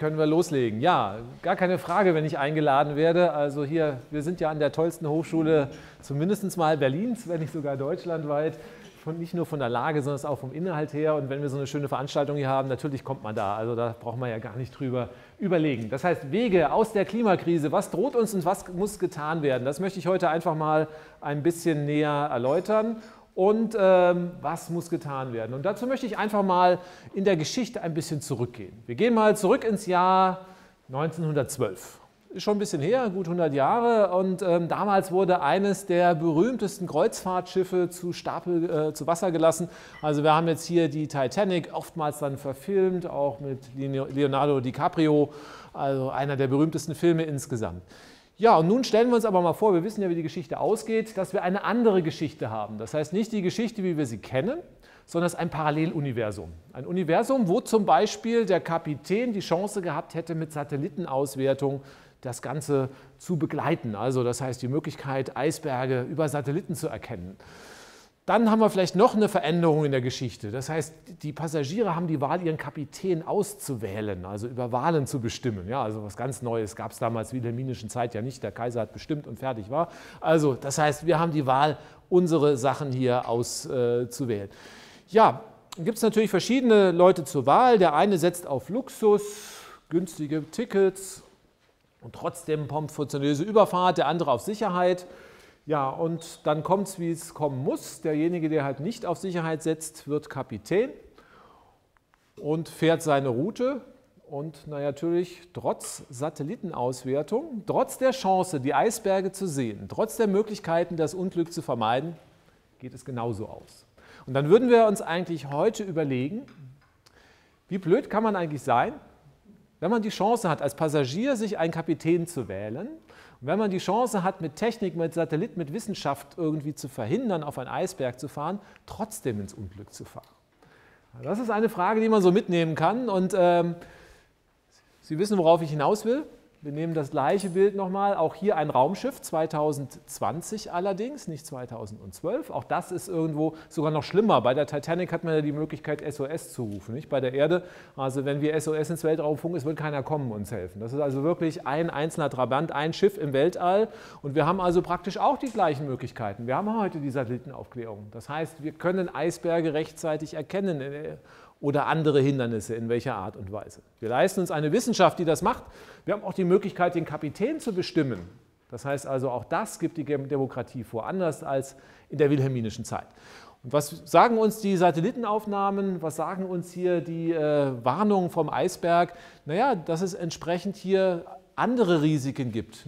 können wir loslegen. Ja, gar keine Frage, wenn ich eingeladen werde. Also hier, wir sind ja an der tollsten Hochschule, zumindest mal Berlins, wenn nicht sogar deutschlandweit. Von, nicht nur von der Lage, sondern auch vom Inhalt her. Und wenn wir so eine schöne Veranstaltung hier haben, natürlich kommt man da. Also da braucht man ja gar nicht drüber überlegen. Das heißt, Wege aus der Klimakrise, was droht uns und was muss getan werden, das möchte ich heute einfach mal ein bisschen näher erläutern und ähm, was muss getan werden. Und dazu möchte ich einfach mal in der Geschichte ein bisschen zurückgehen. Wir gehen mal zurück ins Jahr 1912. Ist schon ein bisschen her, gut 100 Jahre. Und ähm, damals wurde eines der berühmtesten Kreuzfahrtschiffe zu, Stapel, äh, zu Wasser gelassen. Also wir haben jetzt hier die Titanic, oftmals dann verfilmt, auch mit Leonardo DiCaprio, also einer der berühmtesten Filme insgesamt. Ja, und nun stellen wir uns aber mal vor, wir wissen ja, wie die Geschichte ausgeht, dass wir eine andere Geschichte haben. Das heißt nicht die Geschichte, wie wir sie kennen, sondern es ist ein Paralleluniversum. Ein Universum, wo zum Beispiel der Kapitän die Chance gehabt hätte, mit Satellitenauswertung das Ganze zu begleiten. Also das heißt die Möglichkeit, Eisberge über Satelliten zu erkennen. Dann haben wir vielleicht noch eine Veränderung in der Geschichte. Das heißt, die Passagiere haben die Wahl, ihren Kapitän auszuwählen, also über Wahlen zu bestimmen. Ja, also was ganz Neues gab es damals in der wilhelminischen Zeit ja nicht. Der Kaiser hat bestimmt und fertig war. Also das heißt, wir haben die Wahl, unsere Sachen hier auszuwählen. Äh, ja, gibt es natürlich verschiedene Leute zur Wahl. Der eine setzt auf Luxus, günstige Tickets und trotzdem pompöse Überfahrt, der andere auf Sicherheit. Ja, und dann kommt es, wie es kommen muss. Derjenige, der halt nicht auf Sicherheit setzt, wird Kapitän und fährt seine Route. Und na, natürlich, trotz Satellitenauswertung, trotz der Chance, die Eisberge zu sehen, trotz der Möglichkeiten, das Unglück zu vermeiden, geht es genauso aus. Und dann würden wir uns eigentlich heute überlegen, wie blöd kann man eigentlich sein, wenn man die Chance hat, als Passagier sich einen Kapitän zu wählen und wenn man die Chance hat, mit Technik, mit Satellit, mit Wissenschaft irgendwie zu verhindern, auf einen Eisberg zu fahren, trotzdem ins Unglück zu fahren. Das ist eine Frage, die man so mitnehmen kann. Und ähm, Sie wissen, worauf ich hinaus will. Wir nehmen das gleiche Bild nochmal, auch hier ein Raumschiff, 2020 allerdings, nicht 2012. Auch das ist irgendwo sogar noch schlimmer. Bei der Titanic hat man ja die Möglichkeit, SOS zu rufen, nicht? Bei der Erde, also wenn wir SOS ins Weltraum funken, es wird keiner kommen uns helfen. Das ist also wirklich ein einzelner Trabant, ein Schiff im Weltall. Und wir haben also praktisch auch die gleichen Möglichkeiten. Wir haben heute die Satellitenaufklärung. Das heißt, wir können Eisberge rechtzeitig erkennen oder andere Hindernisse, in welcher Art und Weise. Wir leisten uns eine Wissenschaft, die das macht. Wir haben auch die Möglichkeit, den Kapitän zu bestimmen. Das heißt also, auch das gibt die Demokratie vor, anders als in der wilhelminischen Zeit. Und was sagen uns die Satellitenaufnahmen, was sagen uns hier die äh, Warnungen vom Eisberg? Naja, dass es entsprechend hier andere Risiken gibt.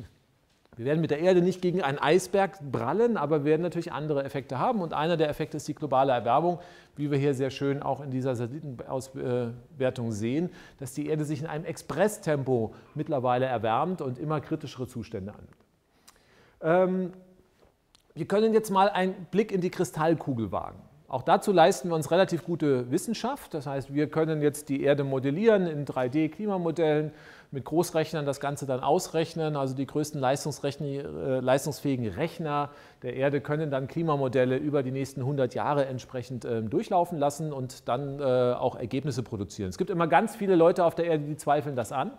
Wir werden mit der Erde nicht gegen einen Eisberg prallen, aber wir werden natürlich andere Effekte haben. Und einer der Effekte ist die globale Erwärmung, wie wir hier sehr schön auch in dieser Satellitenauswertung sehen, dass die Erde sich in einem Expresstempo mittlerweile erwärmt und immer kritischere Zustände annimmt. Ähm, wir können jetzt mal einen Blick in die Kristallkugel wagen. Auch dazu leisten wir uns relativ gute Wissenschaft. Das heißt, wir können jetzt die Erde modellieren in 3D-Klimamodellen, mit Großrechnern das Ganze dann ausrechnen. Also die größten äh, leistungsfähigen Rechner der Erde können dann Klimamodelle über die nächsten 100 Jahre entsprechend ähm, durchlaufen lassen und dann äh, auch Ergebnisse produzieren. Es gibt immer ganz viele Leute auf der Erde, die zweifeln das an.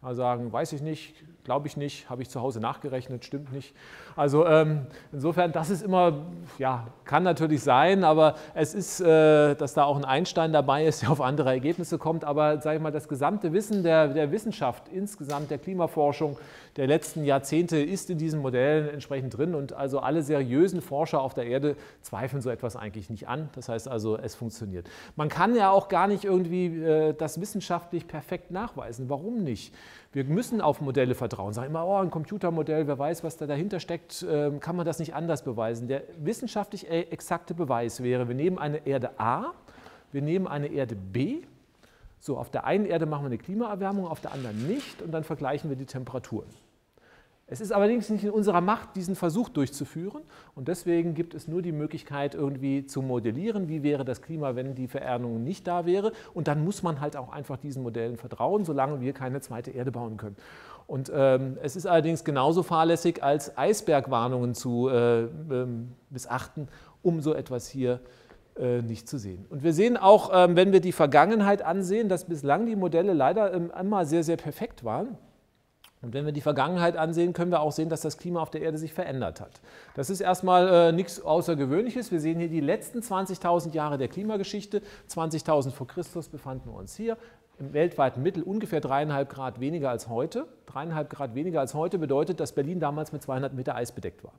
Sagen, weiß ich nicht, glaube ich nicht, habe ich zu Hause nachgerechnet, stimmt nicht. Also ähm, insofern, das ist immer, ja, kann natürlich sein, aber es ist, äh, dass da auch ein Einstein dabei ist, der auf andere Ergebnisse kommt. Aber sage ich mal, das gesamte Wissen der, der Wissenschaft, insgesamt der Klimaforschung der letzten Jahrzehnte ist in diesen Modellen entsprechend drin und also alle seriösen Forscher auf der Erde zweifeln so etwas eigentlich nicht an. Das heißt also, es funktioniert. Man kann ja auch gar nicht irgendwie äh, das wissenschaftlich perfekt nachweisen. Warum nicht? Wir müssen auf Modelle vertrauen. Sagen immer, oh, ein Computermodell, wer weiß, was da dahinter steckt, ähm, kann man das nicht anders beweisen. Der wissenschaftlich e-, exakte Beweis wäre, wir nehmen eine Erde A, wir nehmen eine Erde B, so auf der einen Erde machen wir eine Klimaerwärmung, auf der anderen nicht und dann vergleichen wir die Temperaturen. Es ist allerdings nicht in unserer Macht, diesen Versuch durchzuführen und deswegen gibt es nur die Möglichkeit, irgendwie zu modellieren, wie wäre das Klima, wenn die Vererdung nicht da wäre und dann muss man halt auch einfach diesen Modellen vertrauen, solange wir keine zweite Erde bauen können. Und ähm, es ist allerdings genauso fahrlässig, als Eisbergwarnungen zu äh, ähm, missachten, um so etwas hier äh, nicht zu sehen. Und wir sehen auch, ähm, wenn wir die Vergangenheit ansehen, dass bislang die Modelle leider ähm, immer sehr, sehr perfekt waren. Und wenn wir die Vergangenheit ansehen, können wir auch sehen, dass das Klima auf der Erde sich verändert hat. Das ist erstmal äh, nichts Außergewöhnliches. Wir sehen hier die letzten 20.000 Jahre der Klimageschichte. 20.000 vor Christus befanden wir uns hier im weltweiten Mittel ungefähr dreieinhalb Grad weniger als heute. Dreieinhalb Grad weniger als heute bedeutet, dass Berlin damals mit 200 Meter Eis bedeckt war.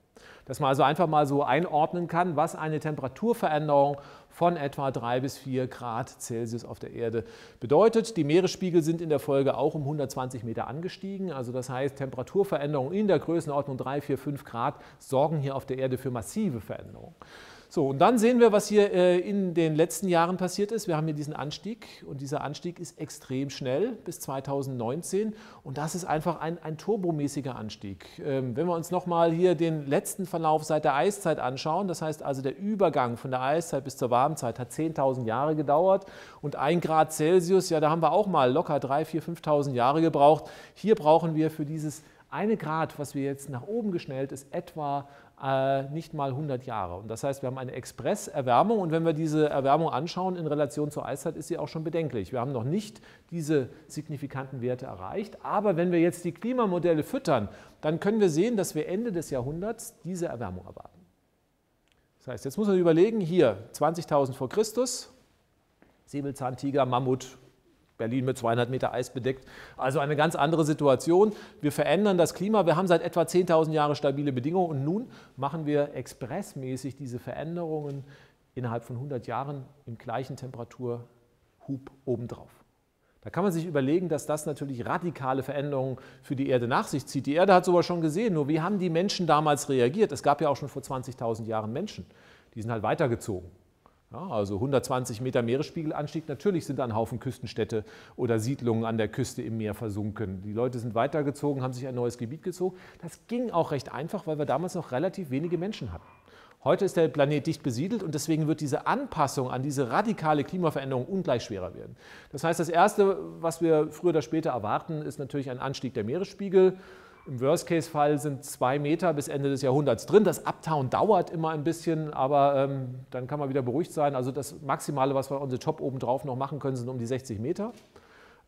Dass man also einfach mal so einordnen kann, was eine Temperaturveränderung von etwa drei bis vier Grad Celsius auf der Erde bedeutet. Die Meeresspiegel sind in der Folge auch um 120 Meter angestiegen. Also das heißt, Temperaturveränderungen in der Größenordnung 3, 4, 5 Grad sorgen hier auf der Erde für massive Veränderungen. So, und dann sehen wir, was hier äh, in den letzten Jahren passiert ist. Wir haben hier diesen Anstieg und dieser Anstieg ist extrem schnell bis 2019 und das ist einfach ein, ein turbomäßiger Anstieg. Ähm, wenn wir uns nochmal hier den letzten Verlauf seit der Eiszeit anschauen, das heißt also der Übergang von der Eiszeit bis zur Warmzeit hat 10.000 Jahre gedauert und ein Grad Celsius, ja, da haben wir auch mal locker 3.000, 4.000, 5.000 Jahre gebraucht. Hier brauchen wir für dieses eine Grad, was wir jetzt nach oben geschnellt ist, etwa äh, nicht mal 100 Jahre. Und das heißt, wir haben eine Expresserwärmung und wenn wir diese Erwärmung anschauen in Relation zur Eiszeit, ist sie auch schon bedenklich. Wir haben noch nicht diese signifikanten Werte erreicht, aber wenn wir jetzt die Klimamodelle füttern, dann können wir sehen, dass wir Ende des Jahrhunderts diese Erwärmung erwarten. Das heißt, jetzt muss man überlegen, hier 20.000 vor Christus, Säbelzahntiger, Mammut, Berlin mit 200 Meter Eis bedeckt. Also eine ganz andere Situation. Wir verändern das Klima. Wir haben seit etwa 10.000 Jahren stabile Bedingungen und nun machen wir expressmäßig diese Veränderungen innerhalb von 100 Jahren im gleichen Temperaturhub obendrauf. Da kann man sich überlegen, dass das natürlich radikale Veränderungen für die Erde nach sich zieht. Die Erde hat sowas schon gesehen, nur wie haben die Menschen damals reagiert? Es gab ja auch schon vor 20.000 Jahren Menschen, die sind halt weitergezogen. Ja, also 120 Meter Meeresspiegelanstieg, natürlich sind da ein Haufen Küstenstädte oder Siedlungen an der Küste im Meer versunken. Die Leute sind weitergezogen, haben sich ein neues Gebiet gezogen. Das ging auch recht einfach, weil wir damals noch relativ wenige Menschen hatten. Heute ist der Planet dicht besiedelt und deswegen wird diese Anpassung an diese radikale Klimaveränderung ungleich schwerer werden. Das heißt, das Erste, was wir früher oder später erwarten, ist natürlich ein Anstieg der Meeresspiegel. Im Worst-Case-Fall sind zwei Meter bis Ende des Jahrhunderts drin. Das Uptown dauert immer ein bisschen, aber ähm, dann kann man wieder beruhigt sein. Also das Maximale, was wir unsere Job obendrauf noch machen können, sind um die 60 Meter.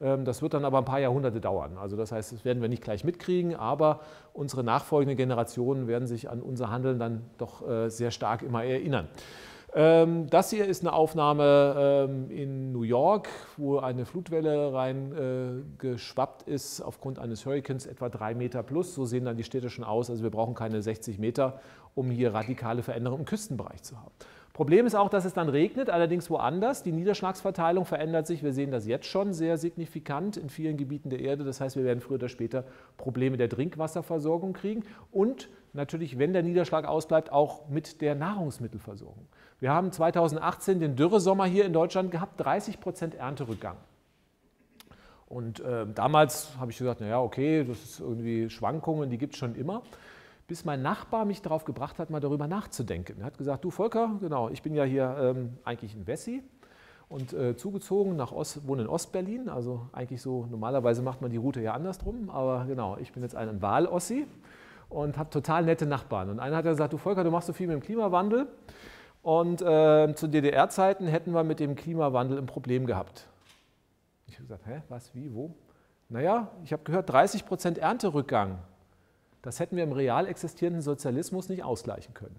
Ähm, das wird dann aber ein paar Jahrhunderte dauern. Also das heißt, das werden wir nicht gleich mitkriegen, aber unsere nachfolgenden Generationen werden sich an unser Handeln dann doch äh, sehr stark immer erinnern. Ähm, das hier ist eine Aufnahme ähm, in New York, wo eine Flutwelle reingeschwappt äh, ist aufgrund eines Hurrikans, etwa drei Meter plus. So sehen dann die Städte schon aus. Also wir brauchen keine 60 Meter, um hier radikale Veränderungen im Küstenbereich zu haben. Problem ist auch, dass es dann regnet, allerdings woanders. Die Niederschlagsverteilung verändert sich. Wir sehen das jetzt schon sehr signifikant in vielen Gebieten der Erde. Das heißt, wir werden früher oder später Probleme der Trinkwasserversorgung kriegen und natürlich, wenn der Niederschlag ausbleibt, auch mit der Nahrungsmittelversorgung. Wir haben 2018 den Dürresommer hier in Deutschland gehabt, 30 Prozent Ernterückgang. Und äh, damals habe ich gesagt, naja, okay, das ist irgendwie Schwankungen, die gibt es schon immer. Bis mein Nachbar mich darauf gebracht hat, mal darüber nachzudenken. Er hat gesagt, du Volker, genau, ich bin ja hier ähm, eigentlich in Wessi und äh, zugezogen nach Ost, wohne in Ostberlin. Also eigentlich so, normalerweise macht man die Route ja andersrum, aber genau, ich bin jetzt ein Wahl-Ossi und habe total nette Nachbarn. Und einer hat gesagt, du Volker, du machst so viel mit dem Klimawandel. Und äh, zu DDR-Zeiten hätten wir mit dem Klimawandel ein Problem gehabt. Ich habe gesagt, hä, was, wie, wo? Naja, ich habe gehört, 30 Prozent Ernterückgang. Das hätten wir im real existierenden Sozialismus nicht ausgleichen können.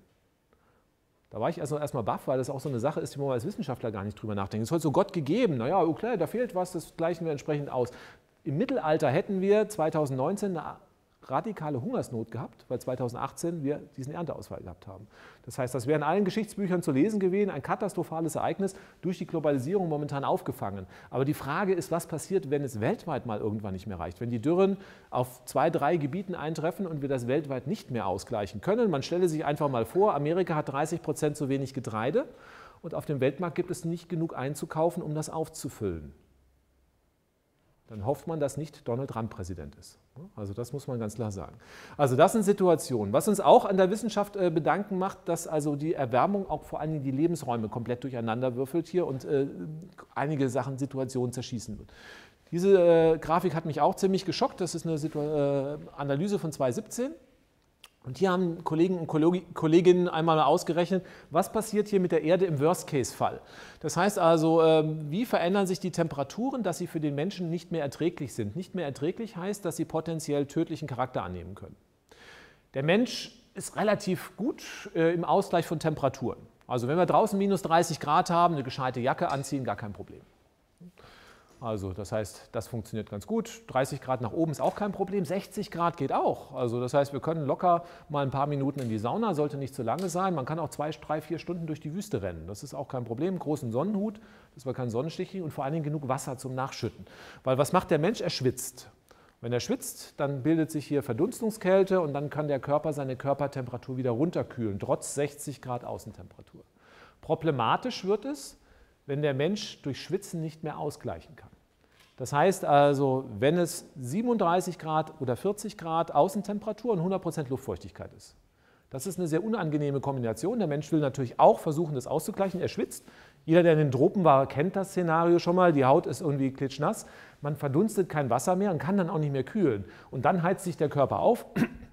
Da war ich also erstmal baff, weil das auch so eine Sache ist, die man als Wissenschaftler gar nicht drüber nachdenkt. Es ist heute so Gott gegeben. Naja, okay, da fehlt was, das gleichen wir entsprechend aus. Im Mittelalter hätten wir 2019 eine radikale Hungersnot gehabt, weil 2018 wir diesen Ernteausfall gehabt haben. Das heißt, das wäre in allen Geschichtsbüchern zu lesen gewesen, ein katastrophales Ereignis durch die Globalisierung momentan aufgefangen. Aber die Frage ist, was passiert, wenn es weltweit mal irgendwann nicht mehr reicht? Wenn die Dürren auf zwei, drei Gebieten eintreffen und wir das weltweit nicht mehr ausgleichen können. Man stelle sich einfach mal vor, Amerika hat 30 Prozent zu wenig Getreide und auf dem Weltmarkt gibt es nicht genug einzukaufen, um das aufzufüllen dann hofft man, dass nicht Donald Trump Präsident ist. Also das muss man ganz klar sagen. Also das sind Situationen. Was uns auch an der Wissenschaft äh, bedanken macht, dass also die Erwärmung auch vor Dingen die Lebensräume komplett durcheinander würfelt hier und äh, einige Sachen, Situationen zerschießen wird. Diese äh, Grafik hat mich auch ziemlich geschockt. Das ist eine Analyse von 2017. Und hier haben Kollegen und Kolleginnen einmal ausgerechnet, was passiert hier mit der Erde im Worst-Case-Fall. Das heißt also, ähm, wie verändern sich die Temperaturen, dass sie für den Menschen nicht mehr erträglich sind. Nicht mehr erträglich heißt, dass sie potenziell tödlichen Charakter annehmen können. Der Mensch ist relativ gut äh, im Ausgleich von Temperaturen. Also wenn wir draußen minus 30 Grad haben, eine gescheite Jacke anziehen, gar kein Problem. Also das heißt, das funktioniert ganz gut. 30 Grad nach oben ist auch kein Problem. 60 Grad geht auch. Also das heißt, wir können locker mal ein paar Minuten in die Sauna, sollte nicht zu lange sein. Man kann auch zwei, drei, vier Stunden durch die Wüste rennen. Das ist auch kein Problem. Großen Sonnenhut, dass wir keinen Sonnenstich kriegen und vor allen Dingen genug Wasser zum Nachschütten. Weil was macht der Mensch? Er schwitzt. Wenn er schwitzt, dann bildet sich hier Verdunstungskälte und dann kann der Körper seine Körpertemperatur wieder runterkühlen, trotz 60 Grad Außentemperatur. Problematisch wird es, wenn der Mensch durch Schwitzen nicht mehr ausgleichen kann. Das heißt also, wenn es 37 Grad oder 40 Grad Außentemperatur und 100% Luftfeuchtigkeit ist. Das ist eine sehr unangenehme Kombination. Der Mensch will natürlich auch versuchen, das auszugleichen. Er schwitzt. Jeder, der in den Tropen war, kennt das Szenario schon mal. Die Haut ist irgendwie klitschnass. Man verdunstet kein Wasser mehr und kann dann auch nicht mehr kühlen. Und dann heizt sich der Körper auf.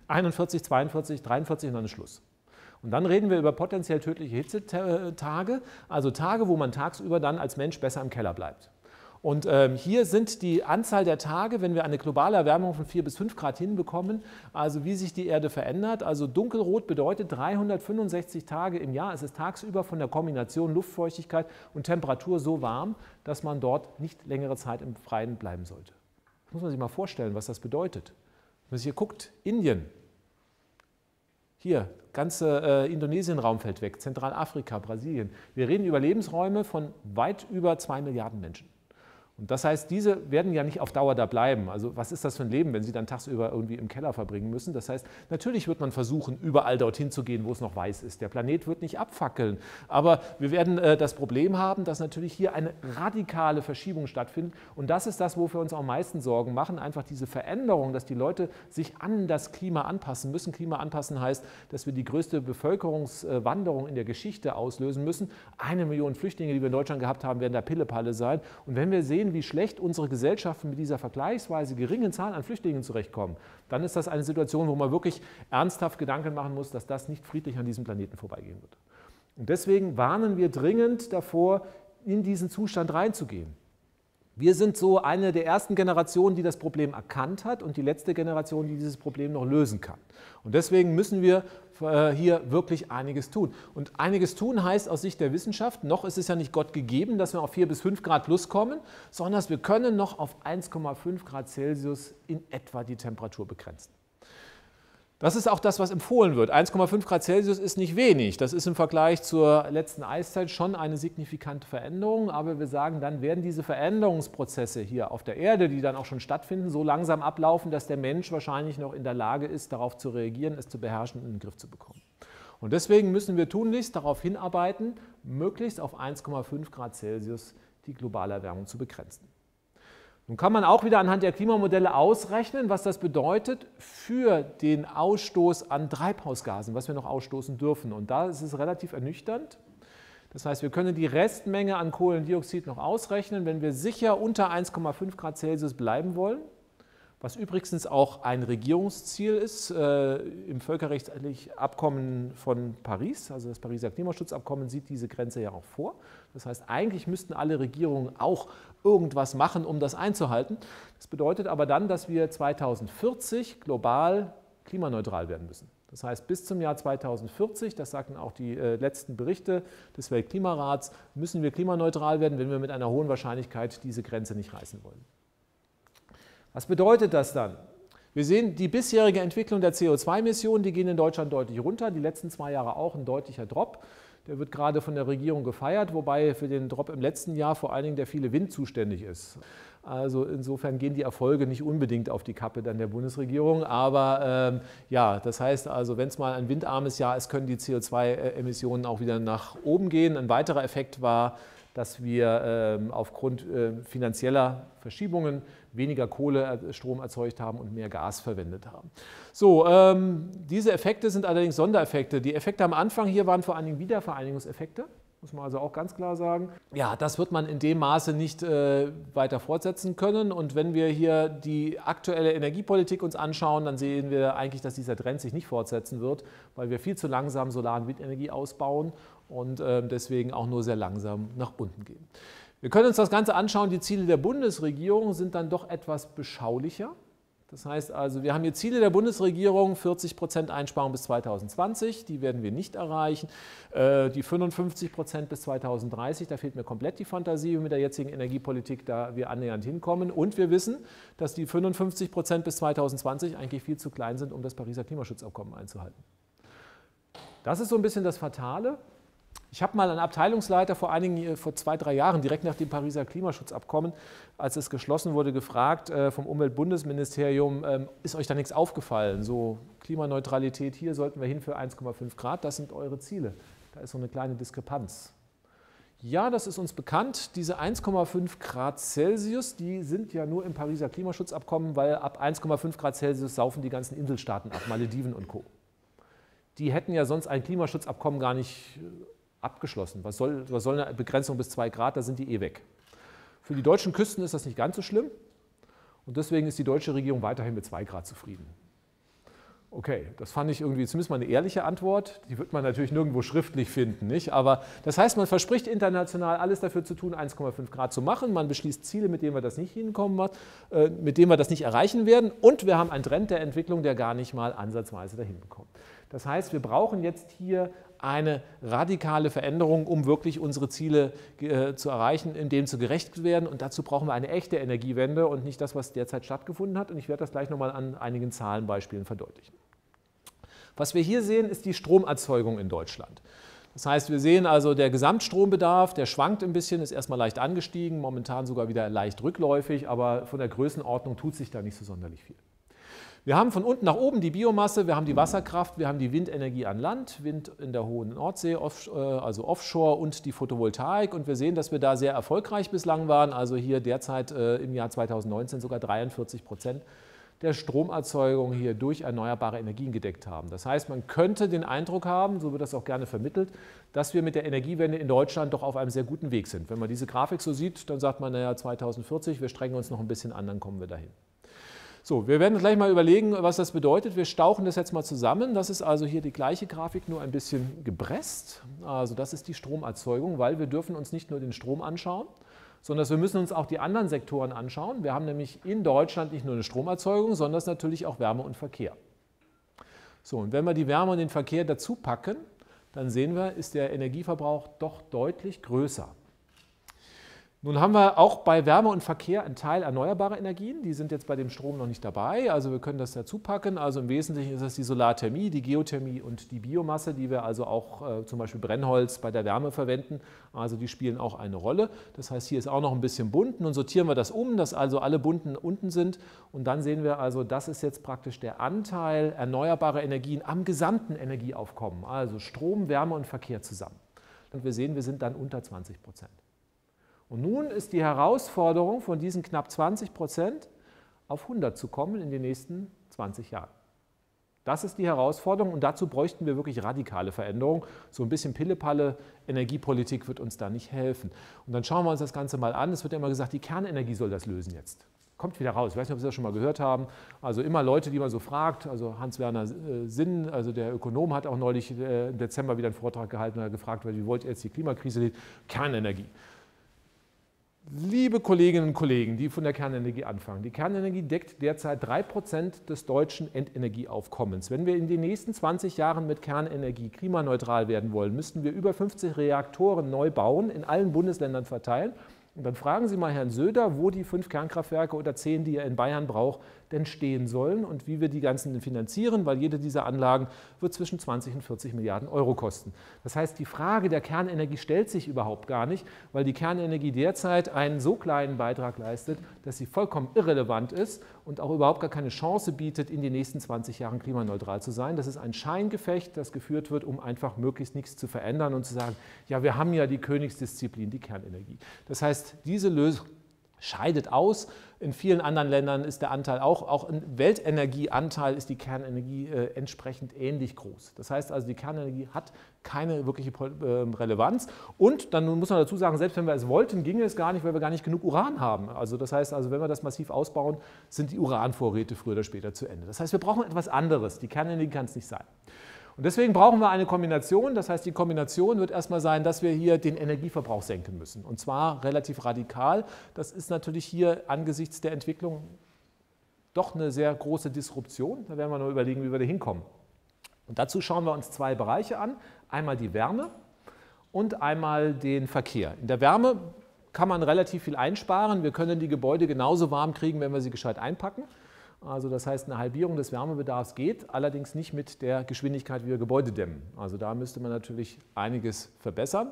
41, 42, 43 und dann ist Schluss. Und dann reden wir über potenziell tödliche Hitzetage, also Tage, wo man tagsüber dann als Mensch besser im Keller bleibt. Und ähm, hier sind die Anzahl der Tage, wenn wir eine globale Erwärmung von 4 bis 5 Grad hinbekommen, also wie sich die Erde verändert. Also dunkelrot bedeutet 365 Tage im Jahr. Es ist tagsüber von der Kombination Luftfeuchtigkeit und Temperatur so warm, dass man dort nicht längere Zeit im Freien bleiben sollte. Das muss man sich mal vorstellen, was das bedeutet. Wenn man sich hier guckt, Indien, hier, ganze äh, Indonesien-Raum fällt weg, Zentralafrika, Brasilien. Wir reden über Lebensräume von weit über zwei Milliarden Menschen. Und das heißt, diese werden ja nicht auf Dauer da bleiben. Also was ist das für ein Leben, wenn sie dann tagsüber irgendwie im Keller verbringen müssen? Das heißt, natürlich wird man versuchen, überall dorthin zu gehen, wo es noch weiß ist. Der Planet wird nicht abfackeln. Aber wir werden äh, das Problem haben, dass natürlich hier eine radikale Verschiebung stattfindet. Und das ist das, wofür wir uns am meisten Sorgen machen. Einfach diese Veränderung, dass die Leute sich an das Klima anpassen müssen. Klima anpassen heißt, dass wir die größte Bevölkerungswanderung in der Geschichte auslösen müssen. Eine Million Flüchtlinge, die wir in Deutschland gehabt haben, werden da Pillepalle sein. Und wenn wir sehen, sehen, wie schlecht unsere Gesellschaften mit dieser vergleichsweise geringen Zahl an Flüchtlingen zurechtkommen, dann ist das eine Situation, wo man wirklich ernsthaft Gedanken machen muss, dass das nicht friedlich an diesem Planeten vorbeigehen wird. Und deswegen warnen wir dringend davor, in diesen Zustand reinzugehen. Wir sind so eine der ersten Generationen, die das Problem erkannt hat und die letzte Generation, die dieses Problem noch lösen kann. Und deswegen müssen wir äh, hier wirklich einiges tun. Und einiges tun heißt aus Sicht der Wissenschaft, noch ist es ja nicht Gott gegeben, dass wir auf 4 bis 5 Grad plus kommen, sondern wir können noch auf 1,5 Grad Celsius in etwa die Temperatur begrenzen. Das ist auch das, was empfohlen wird. 1,5 Grad Celsius ist nicht wenig. Das ist im Vergleich zur letzten Eiszeit schon eine signifikante Veränderung. Aber wir sagen, dann werden diese Veränderungsprozesse hier auf der Erde, die dann auch schon stattfinden, so langsam ablaufen, dass der Mensch wahrscheinlich noch in der Lage ist, darauf zu reagieren, es zu beherrschen und in den Griff zu bekommen. Und deswegen müssen wir tunlichst darauf hinarbeiten, möglichst auf 1,5 Grad Celsius die globale Erwärmung zu begrenzen. Nun kann man auch wieder anhand der Klimamodelle ausrechnen, was das bedeutet für den Ausstoß an Treibhausgasen, was wir noch ausstoßen dürfen. Und da ist es relativ ernüchternd. Das heißt, wir können die Restmenge an Kohlendioxid noch ausrechnen, wenn wir sicher unter 1,5 Grad Celsius bleiben wollen was übrigens auch ein Regierungsziel ist äh, im völkerrechtlichen Abkommen von Paris. Also das Pariser Klimaschutzabkommen sieht diese Grenze ja auch vor. Das heißt, eigentlich müssten alle Regierungen auch irgendwas machen, um das einzuhalten. Das bedeutet aber dann, dass wir 2040 global klimaneutral werden müssen. Das heißt, bis zum Jahr 2040, das sagten auch die äh, letzten Berichte des Weltklimarats, müssen wir klimaneutral werden, wenn wir mit einer hohen Wahrscheinlichkeit diese Grenze nicht reißen wollen. Was bedeutet das dann? Wir sehen die bisherige Entwicklung der CO2-Emissionen, die gehen in Deutschland deutlich runter, die letzten zwei Jahre auch ein deutlicher Drop. Der wird gerade von der Regierung gefeiert, wobei für den Drop im letzten Jahr vor allen Dingen der viele Wind zuständig ist. Also insofern gehen die Erfolge nicht unbedingt auf die Kappe dann der Bundesregierung. Aber ähm, ja, das heißt also, wenn es mal ein windarmes Jahr ist, können die CO2-Emissionen auch wieder nach oben gehen. Ein weiterer Effekt war, dass wir ähm, aufgrund äh, finanzieller Verschiebungen weniger Kohlestrom erzeugt haben und mehr Gas verwendet haben. So, ähm, diese Effekte sind allerdings Sondereffekte. Die Effekte am Anfang hier waren vor allen Dingen Wiedervereinigungseffekte. muss man also auch ganz klar sagen. Ja, das wird man in dem Maße nicht äh, weiter fortsetzen können. Und wenn wir hier die aktuelle Energiepolitik uns anschauen, dann sehen wir eigentlich, dass dieser Trend sich nicht fortsetzen wird, weil wir viel zu langsam Solar- und Windenergie ausbauen und äh, deswegen auch nur sehr langsam nach unten gehen. Wir können uns das Ganze anschauen. Die Ziele der Bundesregierung sind dann doch etwas beschaulicher. Das heißt also, wir haben hier Ziele der Bundesregierung, 40 Prozent Einsparung bis 2020, die werden wir nicht erreichen. Äh, die 55 Prozent bis 2030, da fehlt mir komplett die Fantasie, wie mit der jetzigen Energiepolitik da wir annähernd hinkommen. Und wir wissen, dass die 55 Prozent bis 2020 eigentlich viel zu klein sind, um das Pariser Klimaschutzabkommen einzuhalten. Das ist so ein bisschen das Fatale. Ich habe mal einen Abteilungsleiter vor einigen, vor zwei, drei Jahren, direkt nach dem Pariser Klimaschutzabkommen, als es geschlossen wurde, gefragt äh, vom Umweltbundesministerium, ähm, ist euch da nichts aufgefallen? So Klimaneutralität, hier sollten wir hin für 1,5 Grad, das sind eure Ziele. Da ist so eine kleine Diskrepanz. Ja, das ist uns bekannt. Diese 1,5 Grad Celsius, die sind ja nur im Pariser Klimaschutzabkommen, weil ab 1,5 Grad Celsius saufen die ganzen Inselstaaten ab, Malediven und Co. Die hätten ja sonst ein Klimaschutzabkommen gar nicht äh, abgeschlossen. Was soll, was soll eine Begrenzung bis 2 Grad, da sind die eh weg. Für die deutschen Küsten ist das nicht ganz so schlimm und deswegen ist die deutsche Regierung weiterhin mit 2 Grad zufrieden. Okay, das fand ich irgendwie zumindest mal eine ehrliche Antwort. Die wird man natürlich nirgendwo schriftlich finden, nicht? Aber das heißt, man verspricht international alles dafür zu tun, 1,5 Grad zu machen. Man beschließt Ziele, mit denen wir das nicht hinkommen, äh, mit denen wir das nicht erreichen werden. Und wir haben einen Trend der Entwicklung, der gar nicht mal ansatzweise dahin bekommt. Das heißt, wir brauchen jetzt hier eine radikale Veränderung, um wirklich unsere Ziele äh, zu erreichen, in dem zu gerecht werden. Und dazu brauchen wir eine echte Energiewende und nicht das, was derzeit stattgefunden hat. Und ich werde das gleich nochmal an einigen Zahlenbeispielen verdeutlichen. Was wir hier sehen, ist die Stromerzeugung in Deutschland. Das heißt, wir sehen also, der Gesamtstrombedarf, der schwankt ein bisschen, ist erstmal leicht angestiegen, momentan sogar wieder leicht rückläufig, aber von der Größenordnung tut sich da nicht so sonderlich viel. Wir haben von unten nach oben die Biomasse, wir haben die Wasserkraft, wir haben die Windenergie an Land, Wind in der hohen Nordsee, äh, also Offshore und die Photovoltaik. Und wir sehen, dass wir da sehr erfolgreich bislang waren. Also hier derzeit äh, im Jahr 2019 sogar 43 Prozent der Stromerzeugung hier durch erneuerbare Energien gedeckt haben. Das heißt, man könnte den Eindruck haben, so wird das auch gerne vermittelt, dass wir mit der Energiewende in Deutschland doch auf einem sehr guten Weg sind. Wenn man diese Grafik so sieht, dann sagt man, naja, 2040, wir strengen uns noch ein bisschen an, dann kommen wir dahin. So, wir werden gleich mal überlegen, was das bedeutet. Wir stauchen das jetzt mal zusammen. Das ist also hier die gleiche Grafik, nur ein bisschen gepresst. Also das ist die Stromerzeugung, weil wir dürfen uns nicht nur den Strom anschauen, sondern wir müssen uns auch die anderen Sektoren anschauen. Wir haben nämlich in Deutschland nicht nur eine Stromerzeugung, sondern natürlich auch Wärme und Verkehr. So, und wenn wir die Wärme und den Verkehr dazu packen, dann sehen wir, ist der Energieverbrauch doch deutlich größer. Nun haben wir auch bei Wärme und Verkehr einen Teil erneuerbarer Energien. Die sind jetzt bei dem Strom noch nicht dabei. Also wir können das dazu packen. Also im Wesentlichen ist es die Solarthermie, die Geothermie und die Biomasse, die wir also auch äh, zum Beispiel Brennholz bei der Wärme verwenden. Also die spielen auch eine Rolle. Das heißt, hier ist auch noch ein bisschen bunt. Nun sortieren wir das um, dass also alle bunten unten sind. Und dann sehen wir also, das ist jetzt praktisch der Anteil erneuerbarer Energien am gesamten Energieaufkommen. Also Strom, Wärme und Verkehr zusammen. Und wir sehen, wir sind dann unter 20 Prozent. Und nun ist die Herausforderung, von diesen knapp 20 Prozent auf 100 zu kommen in den nächsten 20 Jahren. Das ist die Herausforderung und dazu bräuchten wir wirklich radikale Veränderungen. So ein bisschen Pillepalle Energiepolitik wird uns da nicht helfen. Und dann schauen wir uns das Ganze mal an. Es wird ja immer gesagt, die Kernenergie soll das lösen jetzt. Kommt wieder raus. Ich weiß nicht, ob Sie das schon mal gehört haben. Also immer Leute, die man so fragt. Also Hans-Werner äh, Sinn, also der Ökonom, hat auch neulich äh, im Dezember wieder einen Vortrag gehalten und hat gefragt, wie wollt ihr jetzt die Klimakrise? Kernenergie. Liebe Kolleginnen und Kollegen, die von der Kernenergie anfangen, die Kernenergie deckt derzeit 3% des deutschen Endenergieaufkommens. Wenn wir in den nächsten 20 Jahren mit Kernenergie klimaneutral werden wollen, müssten wir über 50 Reaktoren neu bauen, in allen Bundesländern verteilen. Und dann fragen Sie mal Herrn Söder, wo die fünf Kernkraftwerke oder zehn, die er in Bayern braucht, denn stehen sollen und wie wir die ganzen finanzieren, weil jede dieser Anlagen wird zwischen 20 und 40 Milliarden Euro kosten. Das heißt, die Frage der Kernenergie stellt sich überhaupt gar nicht, weil die Kernenergie derzeit einen so kleinen Beitrag leistet, dass sie vollkommen irrelevant ist und auch überhaupt gar keine Chance bietet, in den nächsten 20 Jahren klimaneutral zu sein. Das ist ein Scheingefecht, das geführt wird, um einfach möglichst nichts zu verändern und zu sagen, ja, wir haben ja die Königsdisziplin, die Kernenergie. Das heißt, diese Lösung scheidet aus. In vielen anderen Ländern ist der Anteil auch, auch im Weltenergieanteil ist die Kernenergie äh, entsprechend ähnlich groß. Das heißt also, die Kernenergie hat keine wirkliche äh, Relevanz. Und dann muss man dazu sagen, selbst wenn wir es wollten, ginge es gar nicht, weil wir gar nicht genug Uran haben. Also das heißt also, wenn wir das massiv ausbauen, sind die Uranvorräte früher oder später zu Ende. Das heißt, wir brauchen etwas anderes. Die Kernenergie kann es nicht sein. Und deswegen brauchen wir eine Kombination. Das heißt, die Kombination wird erstmal sein, dass wir hier den Energieverbrauch senken müssen. Und zwar relativ radikal. Das ist natürlich hier angesichts der Entwicklung doch eine sehr große Disruption. Da werden wir nur überlegen, wie wir da hinkommen. Und dazu schauen wir uns zwei Bereiche an. Einmal die Wärme und einmal den Verkehr. In der Wärme kann man relativ viel einsparen. Wir können die Gebäude genauso warm kriegen, wenn wir sie gescheit einpacken. Also das heißt, eine Halbierung des Wärmebedarfs geht, allerdings nicht mit der Geschwindigkeit, wie wir Gebäude dämmen. Also da müsste man natürlich einiges verbessern.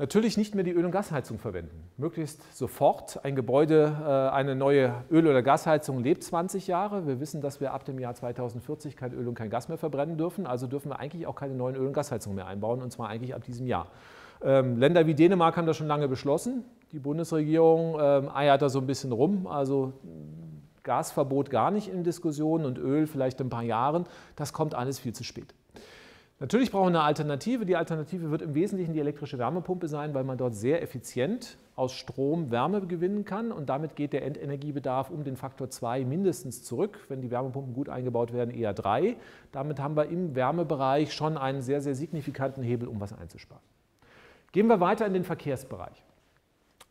Natürlich nicht mehr die Öl- und Gasheizung verwenden. Möglichst sofort ein Gebäude, äh, eine neue Öl- oder Gasheizung lebt 20 Jahre. Wir wissen, dass wir ab dem Jahr 2040 kein Öl und kein Gas mehr verbrennen dürfen. Also dürfen wir eigentlich auch keine neuen Öl- und Gasheizungen mehr einbauen, und zwar eigentlich ab diesem Jahr. Ähm, Länder wie Dänemark haben das schon lange beschlossen. Die Bundesregierung ähm, eiert da so ein bisschen rum. Also Gasverbot gar nicht in Diskussionen und Öl vielleicht in ein paar Jahren. Das kommt alles viel zu spät. Natürlich brauchen wir eine Alternative. Die Alternative wird im Wesentlichen die elektrische Wärmepumpe sein, weil man dort sehr effizient aus Strom Wärme gewinnen kann und damit geht der Endenergiebedarf um den Faktor 2 mindestens zurück. Wenn die Wärmepumpen gut eingebaut werden, eher 3. Damit haben wir im Wärmebereich schon einen sehr, sehr signifikanten Hebel, um was einzusparen. Gehen wir weiter in den Verkehrsbereich.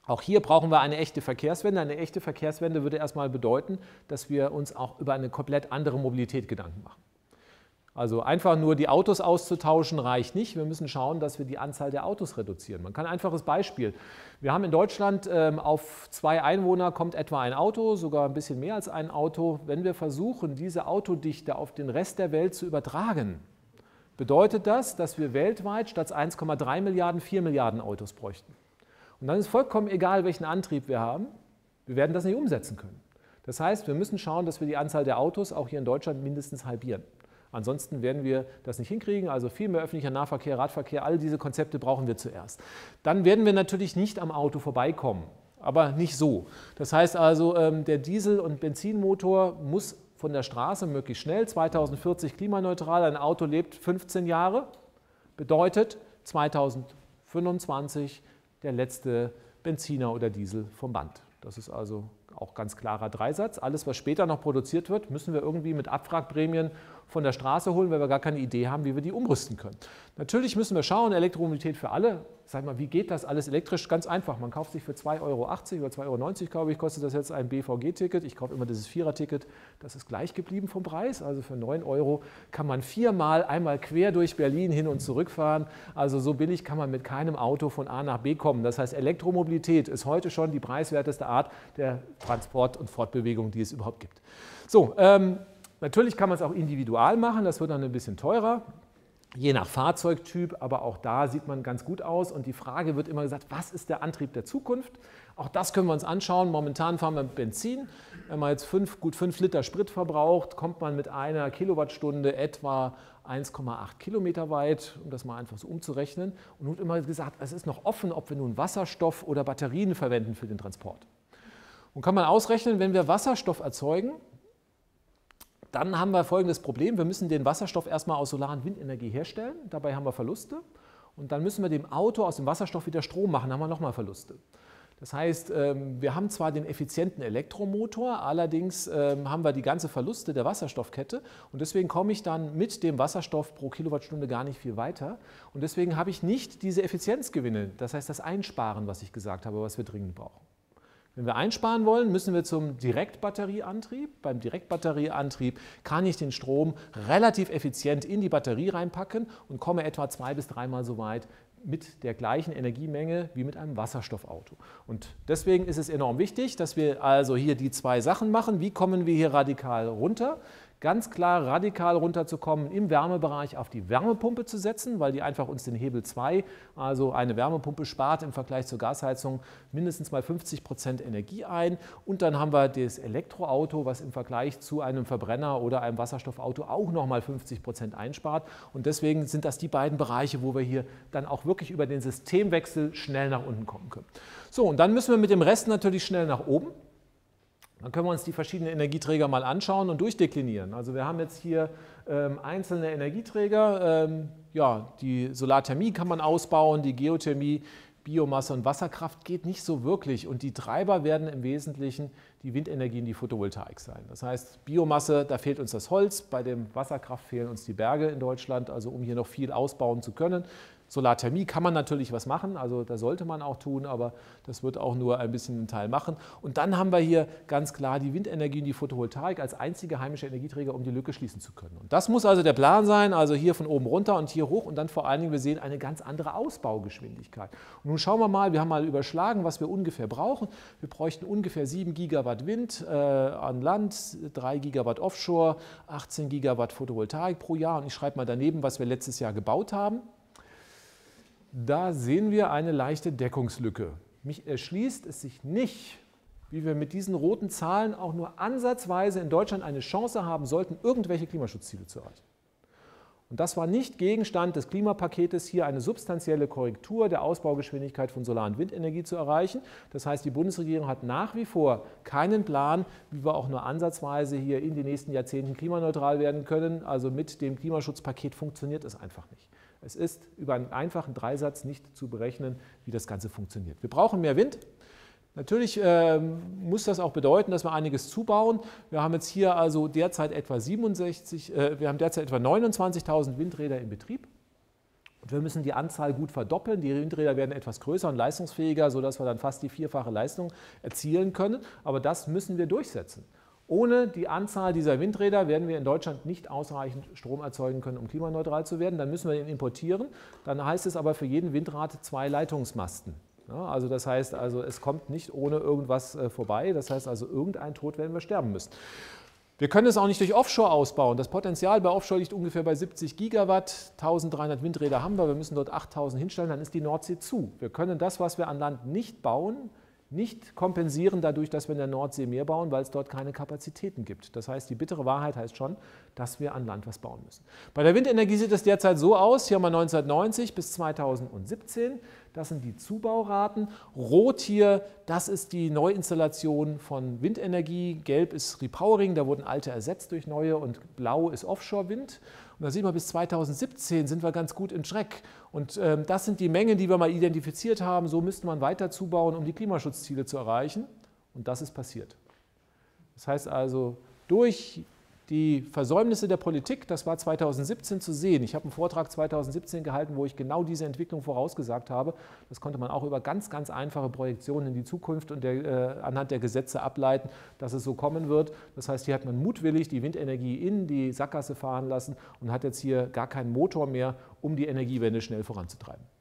Auch hier brauchen wir eine echte Verkehrswende. Eine echte Verkehrswende würde erstmal bedeuten, dass wir uns auch über eine komplett andere Mobilität Gedanken machen. Also einfach nur die Autos auszutauschen reicht nicht. Wir müssen schauen, dass wir die Anzahl der Autos reduzieren. Man kann ein einfaches Beispiel. Wir haben in Deutschland ähm, auf zwei Einwohner kommt etwa ein Auto, sogar ein bisschen mehr als ein Auto. Wenn wir versuchen, diese Autodichte auf den Rest der Welt zu übertragen, bedeutet das, dass wir weltweit statt 1,3 Milliarden 4 Milliarden Autos bräuchten. Und dann ist vollkommen egal, welchen Antrieb wir haben, wir werden das nicht umsetzen können. Das heißt, wir müssen schauen, dass wir die Anzahl der Autos auch hier in Deutschland mindestens halbieren. Ansonsten werden wir das nicht hinkriegen. Also viel mehr öffentlicher Nahverkehr, Radverkehr, all diese Konzepte brauchen wir zuerst. Dann werden wir natürlich nicht am Auto vorbeikommen, aber nicht so. Das heißt also, ähm, der Diesel- und Benzinmotor muss von der Straße möglichst schnell, 2040 klimaneutral, ein Auto lebt 15 Jahre, bedeutet 2025 der letzte Benziner oder Diesel vom Band. Das ist also auch ganz klarer Dreisatz. Alles, was später noch produziert wird, müssen wir irgendwie mit Abwrackprämien von der Straße holen, weil wir gar keine Idee haben, wie wir die umrüsten können. Natürlich müssen wir schauen, Elektromobilität für alle. Sag mal, wie geht das alles elektrisch? Ganz einfach. Man kauft sich für 2,80 Euro oder 2,90 Euro, glaube ich, kostet das jetzt ein BVG-Ticket. Ich kaufe immer dieses Vierer-Ticket. Das ist gleich geblieben vom Preis. Also für 9 Euro kann man viermal einmal quer durch Berlin hin und zurück fahren. Also so billig kann man mit keinem Auto von A nach B kommen. Das heißt, Elektromobilität ist heute schon die preiswerteste Art der Transport- und Fortbewegung, die es überhaupt gibt. So, ähm, Natürlich kann man es auch individual machen, das wird dann ein bisschen teurer, je nach Fahrzeugtyp, aber auch da sieht man ganz gut aus. Und die Frage wird immer gesagt, was ist der Antrieb der Zukunft? Auch das können wir uns anschauen. Momentan fahren wir mit Benzin. Wenn man jetzt fünf, gut 5 Liter Sprit verbraucht, kommt man mit einer Kilowattstunde etwa 1,8 Kilometer weit, um das mal einfach so umzurechnen. Und wird immer gesagt, es ist noch offen, ob wir nun Wasserstoff oder Batterien verwenden für den Transport. Und kann man ausrechnen, wenn wir Wasserstoff erzeugen, dann haben wir folgendes Problem. Wir müssen den Wasserstoff erstmal aus Solar- und Windenergie herstellen. Dabei haben wir Verluste. Und dann müssen wir dem Auto aus dem Wasserstoff wieder Strom machen. Dann haben wir nochmal Verluste. Das heißt, ähm, wir haben zwar den effizienten Elektromotor, allerdings ähm, haben wir die ganze Verluste der Wasserstoffkette und deswegen komme ich dann mit dem Wasserstoff pro Kilowattstunde gar nicht viel weiter und deswegen habe ich nicht diese Effizienzgewinne, das heißt das Einsparen, was ich gesagt habe, was wir dringend brauchen. Wenn wir einsparen wollen, müssen wir zum Direktbatterieantrieb. Beim Direktbatterieantrieb kann ich den Strom relativ effizient in die Batterie reinpacken und komme etwa zwei bis dreimal so weit mit der gleichen Energiemenge wie mit einem Wasserstoffauto. Und deswegen ist es enorm wichtig, dass wir also hier die zwei Sachen machen. Wie kommen wir hier radikal runter? Ganz klar radikal runterzukommen, im Wärmebereich auf die Wärmepumpe zu setzen, weil die einfach uns den Hebel 2, also eine Wärmepumpe spart im Vergleich zur Gasheizung mindestens mal 50 Prozent Energie ein. Und dann haben wir das Elektroauto, was im Vergleich zu einem Verbrenner oder einem Wasserstoffauto auch nochmal 50 Prozent einspart. Und deswegen sind das die beiden Bereiche, wo wir hier dann auch wirklich über den Systemwechsel schnell nach unten kommen können. So, und dann müssen wir mit dem Rest natürlich schnell nach oben. Dann können wir uns die verschiedenen Energieträger mal anschauen und durchdeklinieren. Also wir haben jetzt hier ähm, einzelne Energieträger. Ähm, ja, die Solarthermie kann man ausbauen, die Geothermie, Biomasse und Wasserkraft geht nicht so wirklich. Und die Treiber werden im Wesentlichen die Windenergie und die Photovoltaik sein. Das heißt, Biomasse, da fehlt uns das Holz, bei dem Wasserkraft fehlen uns die Berge in Deutschland, also um hier noch viel ausbauen zu können. Solarthermie kann man natürlich was machen, also da sollte man auch tun, aber das wird auch nur ein bisschen einen Teil machen. Und dann haben wir hier ganz klar die Windenergie und die Photovoltaik als einzige heimische Energieträger, um die Lücke schließen zu können. Und das muss also der Plan sein, also hier von oben runter und hier hoch und dann vor allen Dingen, wir sehen eine ganz andere Ausbaugeschwindigkeit. Und nun schauen wir mal, wir haben mal überschlagen, was wir ungefähr brauchen. Wir bräuchten ungefähr 7 Gigawatt Wind äh, an Land, 3 Gigawatt Offshore, 18 Gigawatt Photovoltaik pro Jahr. Und ich schreibe mal daneben, was wir letztes Jahr gebaut haben. Da sehen wir eine leichte Deckungslücke. Mich erschließt es sich nicht, wie wir mit diesen roten Zahlen auch nur ansatzweise in Deutschland eine Chance haben sollten, irgendwelche Klimaschutzziele zu erreichen. Und das war nicht Gegenstand des Klimapaketes, hier eine substanzielle Korrektur der Ausbaugeschwindigkeit von Solar- und Windenergie zu erreichen. Das heißt, die Bundesregierung hat nach wie vor keinen Plan, wie wir auch nur ansatzweise hier in den nächsten Jahrzehnten klimaneutral werden können. Also mit dem Klimaschutzpaket funktioniert es einfach nicht. Es ist über einen einfachen Dreisatz nicht zu berechnen, wie das Ganze funktioniert. Wir brauchen mehr Wind. Natürlich äh, muss das auch bedeuten, dass wir einiges zubauen. Wir haben jetzt hier also derzeit etwa 67, äh, wir haben derzeit etwa 29.000 Windräder in Betrieb. Und wir müssen die Anzahl gut verdoppeln. Die Windräder werden etwas größer und leistungsfähiger, sodass wir dann fast die vierfache Leistung erzielen können. Aber das müssen wir durchsetzen. Ohne die Anzahl dieser Windräder werden wir in Deutschland nicht ausreichend Strom erzeugen können, um klimaneutral zu werden. Dann müssen wir ihn importieren. Dann heißt es aber für jeden Windrad zwei Leitungsmasten. Ja, also das heißt, also es kommt nicht ohne irgendwas äh, vorbei. Das heißt also, irgendein Tod werden wir sterben müssen. Wir können es auch nicht durch Offshore ausbauen. Das Potenzial bei Offshore liegt ungefähr bei 70 Gigawatt. 1300 Windräder haben wir. Wir müssen dort 8000 hinstellen. Dann ist die Nordsee zu. Wir können das, was wir an Land nicht bauen, nicht kompensieren dadurch, dass wir in der Nordsee mehr bauen, weil es dort keine Kapazitäten gibt. Das heißt, die bittere Wahrheit heißt schon, dass wir an Land was bauen müssen. Bei der Windenergie sieht es derzeit so aus, hier haben wir 1990 bis 2017, das sind die Zubauraten. Rot hier, das ist die Neuinstallation von Windenergie, gelb ist Repowering, da wurden alte ersetzt durch neue und blau ist Offshore-Wind. Und da sieht man, bis 2017 sind wir ganz gut in Schreck. Und ähm, das sind die Mengen, die wir mal identifiziert haben. So müsste man weiter zubauen, um die Klimaschutzziele zu erreichen. Und das ist passiert. Das heißt also, durch die Versäumnisse der Politik, das war 2017 zu sehen. Ich habe einen Vortrag 2017 gehalten, wo ich genau diese Entwicklung vorausgesagt habe. Das konnte man auch über ganz, ganz einfache Projektionen in die Zukunft und der, äh, anhand der Gesetze ableiten, dass es so kommen wird. Das heißt, hier hat man mutwillig die Windenergie in die Sackgasse fahren lassen und hat jetzt hier gar keinen Motor mehr, um die Energiewende schnell voranzutreiben.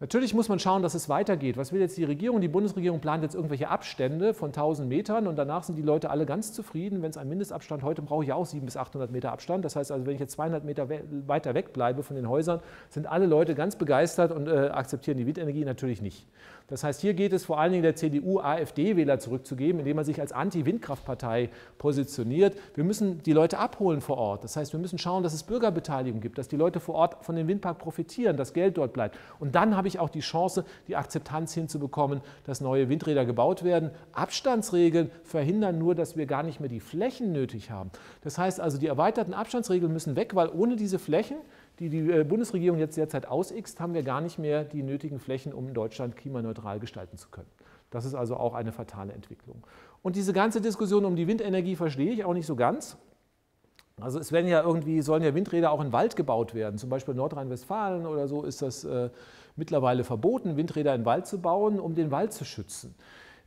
Natürlich muss man schauen, dass es weitergeht. Was will jetzt die Regierung? Die Bundesregierung plant jetzt irgendwelche Abstände von 1000 Metern und danach sind die Leute alle ganz zufrieden, wenn es einen Mindestabstand, heute brauche ich auch 700 bis 800 Meter Abstand. Das heißt also, wenn ich jetzt 200 Meter we weiter weg bleibe von den Häusern, sind alle Leute ganz begeistert und äh, akzeptieren die Windenergie natürlich nicht. Das heißt, hier geht es vor allen Dingen der CDU-AfD-Wähler zurückzugeben, indem man sich als Anti-Windkraftpartei positioniert. Wir müssen die Leute abholen vor Ort. Das heißt, wir müssen schauen, dass es Bürgerbeteiligung gibt, dass die Leute vor Ort von dem Windpark profitieren, dass Geld dort bleibt. Und dann habe ich auch die Chance, die Akzeptanz hinzubekommen, dass neue Windräder gebaut werden. Abstandsregeln verhindern nur, dass wir gar nicht mehr die Flächen nötig haben. Das heißt also, die erweiterten Abstandsregeln müssen weg, weil ohne diese Flächen die die äh, Bundesregierung jetzt derzeit ausixt, haben wir gar nicht mehr die nötigen Flächen, um Deutschland klimaneutral gestalten zu können. Das ist also auch eine fatale Entwicklung. Und diese ganze Diskussion um die Windenergie verstehe ich auch nicht so ganz. Also es werden ja irgendwie, sollen ja Windräder auch in Wald gebaut werden. Zum Beispiel in Nordrhein-Westfalen oder so ist das äh, mittlerweile verboten, Windräder in Wald zu bauen, um den Wald zu schützen.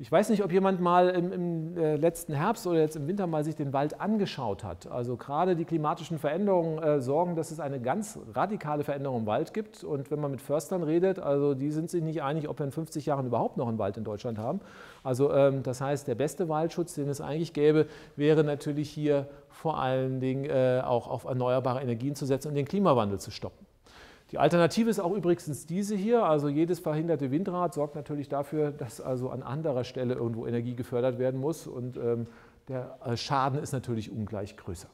Ich weiß nicht, ob jemand mal im, im, äh, letzten Herbst oder jetzt im Winter mal sich den Wald angeschaut hat. Also gerade die klimatischen Veränderungen äh, sorgen, dass es eine ganz radikale Veränderung im Wald gibt. Und wenn man mit Förstern redet, also die sind sich nicht einig, ob wir in 50 Jahren überhaupt noch einen Wald in Deutschland haben. Also ähm, das heißt, der beste Waldschutz, den es eigentlich gäbe, wäre natürlich hier vor allen Dingen äh, auch auf erneuerbare Energien zu setzen und den Klimawandel zu stoppen. Die Alternative ist auch übrigens diese hier. Also jedes verhinderte Windrad sorgt natürlich dafür, dass also an anderer Stelle irgendwo Energie gefördert werden muss und ähm, der äh, Schaden ist natürlich ungleich größer.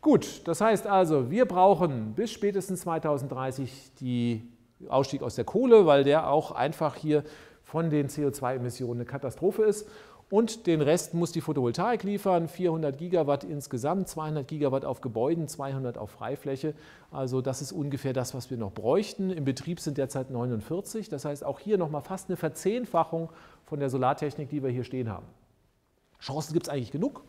Gut, das heißt also, wir brauchen bis spätestens 2030 den Ausstieg aus der Kohle, weil der auch einfach hier von den CO2-Emissionen eine Katastrophe ist. Und den Rest muss die Photovoltaik liefern, 400 Gigawatt insgesamt, 200 Gigawatt auf Gebäuden, 200 auf Freifläche. Also das ist ungefähr das, was wir noch bräuchten. Im Betrieb sind derzeit 49. Das heißt auch hier nochmal fast eine Verzehnfachung von der Solartechnik, die wir hier stehen haben. Chancen gibt es eigentlich genug.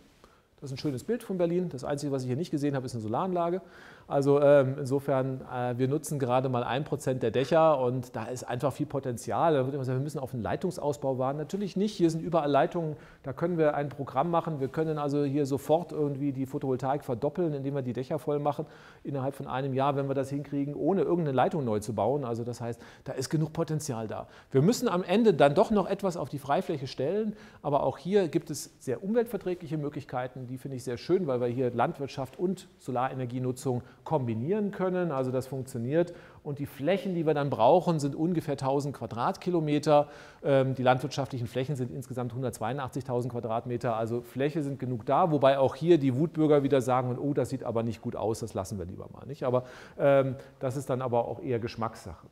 Das ist ein schönes Bild von Berlin. Das Einzige, was ich hier nicht gesehen habe, ist eine Solaranlage. Also ähm, insofern, äh, wir nutzen gerade mal ein Prozent der Dächer und da ist einfach viel Potenzial. Da wird immer sagen, wir müssen auf einen Leitungsausbau warten. Natürlich nicht. Hier sind überall Leitungen. Da können wir ein Programm machen. Wir können also hier sofort irgendwie die Photovoltaik verdoppeln, indem wir die Dächer voll machen innerhalb von einem Jahr, wenn wir das hinkriegen, ohne irgendeine Leitung neu zu bauen. Also das heißt, da ist genug Potenzial da. Wir müssen am Ende dann doch noch etwas auf die Freifläche stellen, aber auch hier gibt es sehr umweltverträgliche Möglichkeiten. Die finde ich sehr schön, weil wir hier Landwirtschaft und Solarenergienutzung kombinieren können. Also das funktioniert. Und die Flächen, die wir dann brauchen, sind ungefähr 1000 Quadratkilometer. Ähm, die landwirtschaftlichen Flächen sind insgesamt 182.000 Quadratmeter. Also Fläche sind genug da, wobei auch hier die Wutbürger wieder sagen, oh, das sieht aber nicht gut aus, das lassen wir lieber mal nicht. Aber ähm, das ist dann aber auch eher Geschmackssache.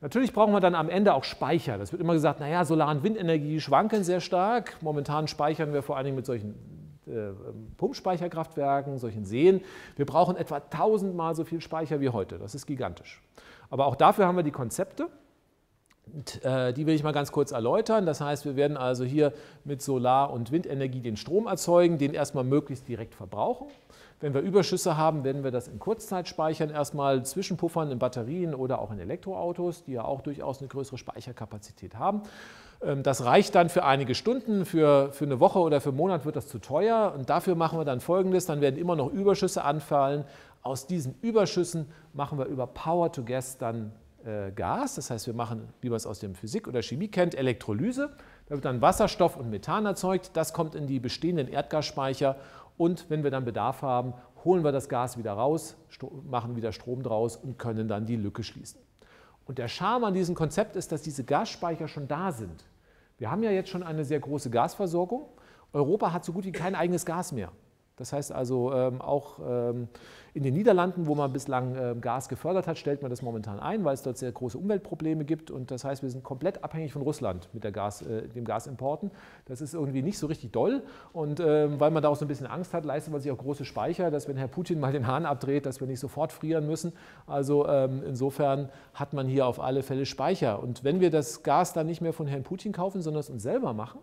Natürlich brauchen wir dann am Ende auch Speicher. Das wird immer gesagt, naja, Solar- und Windenergie schwanken sehr stark. Momentan speichern wir vor allen Dingen mit solchen Pumpspeicherkraftwerken, solchen Seen. Wir brauchen etwa tausendmal so viel Speicher wie heute. Das ist gigantisch. Aber auch dafür haben wir die Konzepte. Äh, die will ich mal ganz kurz erläutern. Das heißt, wir werden also hier mit Solar- und Windenergie den Strom erzeugen, den erstmal möglichst direkt verbrauchen. Wenn wir Überschüsse haben, werden wir das in Kurzzeit speichern, erstmal zwischenpuffern in Batterien oder auch in Elektroautos, die ja auch durchaus eine größere Speicherkapazität haben. Ähm, das reicht dann für einige Stunden, für, für eine Woche oder für einen Monat wird das zu teuer und dafür machen wir dann Folgendes, dann werden immer noch Überschüsse anfallen. Aus diesen Überschüssen machen wir über Power to Gas dann Gas, das heißt wir machen, wie man es aus der Physik oder Chemie kennt, Elektrolyse. Da wird dann Wasserstoff und Methan erzeugt, das kommt in die bestehenden Erdgasspeicher und wenn wir dann Bedarf haben, holen wir das Gas wieder raus, machen wieder Strom draus und können dann die Lücke schließen. Und der Charme an diesem Konzept ist, dass diese Gasspeicher schon da sind. Wir haben ja jetzt schon eine sehr große Gasversorgung. Europa hat so gut wie kein eigenes Gas mehr. Das heißt also ähm, auch ähm, in den Niederlanden, wo man bislang ähm, Gas gefördert hat, stellt man das momentan ein, weil es dort sehr große Umweltprobleme gibt. Und das heißt, wir sind komplett abhängig von Russland mit Gas, äh, dem Gasimporten. Das ist irgendwie nicht so richtig doll. Und weil man da auch so ein bisschen Angst hat, leistet man sich auch große Speicher, dass wenn Herr Putin mal den Hahn abdreht, dass wir nicht sofort frieren müssen. Also insofern hat man hier auf alle Fälle Speicher. Und wenn wir das Gas dann nicht mehr von Herrn Putin kaufen, sondern es uns selber machen,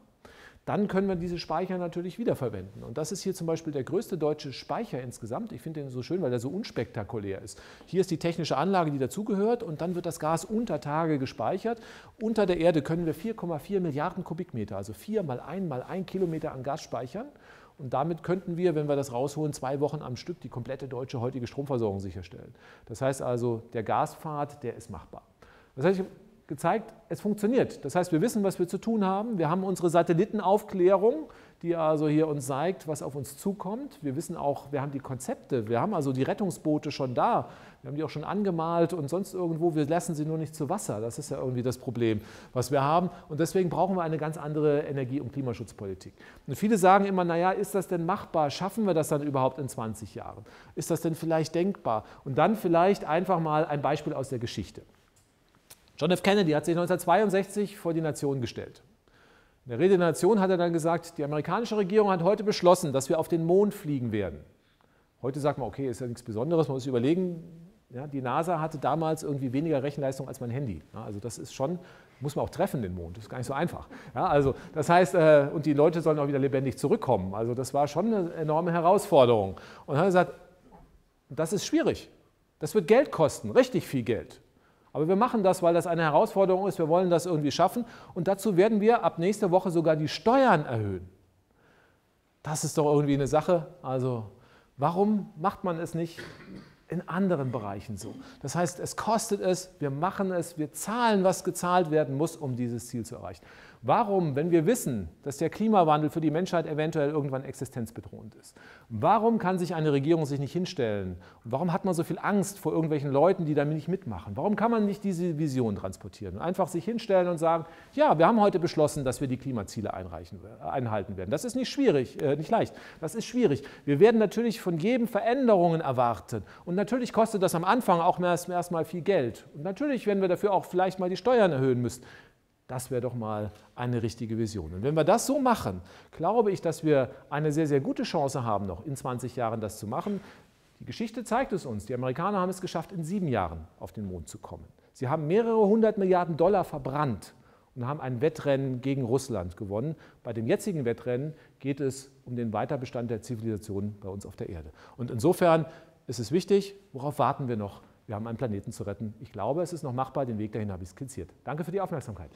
dann können wir diese Speicher natürlich wiederverwenden. Und das ist hier zum Beispiel der größte deutsche Speicher insgesamt. Ich finde den so schön, weil der so unspektakulär ist. Hier ist die technische Anlage, die dazugehört und dann wird das Gas unter Tage gespeichert. Unter der Erde können wir 4,4 Milliarden Kubikmeter, also 4 mal 1 mal 1 Kilometer an Gas speichern. Und damit könnten wir, wenn wir das rausholen, zwei Wochen am Stück die komplette deutsche heutige Stromversorgung sicherstellen. Das heißt also, der Gaspfad, der ist machbar. Das heißt, gezeigt, es funktioniert. Das heißt, wir wissen, was wir zu tun haben. Wir haben unsere Satellitenaufklärung, die also hier uns zeigt, was auf uns zukommt. Wir wissen auch, wir haben die Konzepte, wir haben also die Rettungsboote schon da. Wir haben die auch schon angemalt und sonst irgendwo. Wir lassen sie nur nicht zu Wasser. Das ist ja irgendwie das Problem, was wir haben. Und deswegen brauchen wir eine ganz andere Energie- und Klimaschutzpolitik. Und viele sagen immer, naja, ist das denn machbar? Schaffen wir das dann überhaupt in 20 Jahren? Ist das denn vielleicht denkbar? Und dann vielleicht einfach mal ein Beispiel aus der Geschichte. John F. Kennedy hat sich 1962 vor die Nation gestellt. In der Rede der Nation hat er dann gesagt, die amerikanische Regierung hat heute beschlossen, dass wir auf den Mond fliegen werden. Heute sagt man, okay, ist ja nichts Besonderes, man muss überlegen, ja, die NASA hatte damals irgendwie weniger Rechenleistung als mein Handy. Ja, also das ist schon, muss man auch treffen, den Mond, das ist gar nicht so einfach. Ja, also das heißt, äh, und die Leute sollen auch wieder lebendig zurückkommen. Also das war schon eine enorme Herausforderung. Und dann hat er gesagt, das ist schwierig, das wird Geld kosten, richtig viel Geld. Aber wir machen das, weil das eine Herausforderung ist. Wir wollen das irgendwie schaffen. Und dazu werden wir ab nächster Woche sogar die Steuern erhöhen. Das ist doch irgendwie eine Sache. Also warum macht man es nicht in anderen Bereichen so? Das heißt, es kostet es, wir machen es, wir zahlen, was gezahlt werden muss, um dieses Ziel zu erreichen. Warum, wenn wir wissen, dass der Klimawandel für die Menschheit eventuell irgendwann existenzbedrohend ist, warum kann sich eine Regierung sich nicht hinstellen? Und warum hat man so viel Angst vor irgendwelchen Leuten, die damit nicht mitmachen? Warum kann man nicht diese Vision transportieren und einfach sich hinstellen und sagen, ja, wir haben heute beschlossen, dass wir die Klimaziele einhalten werden. Das ist nicht schwierig, äh, nicht leicht. Das ist schwierig. Wir werden natürlich von jedem Veränderungen erwarten. Und natürlich kostet das am Anfang auch erst, erst viel Geld. Und natürlich werden wir dafür auch vielleicht mal die Steuern erhöhen müssen. Das wäre doch mal eine richtige Vision. Und wenn wir das so machen, glaube ich, dass wir eine sehr, sehr gute Chance haben, noch in 20 Jahren das zu machen. Die Geschichte zeigt es uns. Die Amerikaner haben es geschafft, in sieben Jahren auf den Mond zu kommen. Sie haben mehrere hundert Milliarden Dollar verbrannt und haben ein Wettrennen gegen Russland gewonnen. Bei dem jetzigen Wettrennen geht es um den Weiterbestand der Zivilisation bei uns auf der Erde. Und insofern ist es wichtig, worauf warten wir noch? Wir haben einen Planeten zu retten. Ich glaube, es ist noch machbar. Den Weg dahin habe ich skizziert. Danke für die Aufmerksamkeit.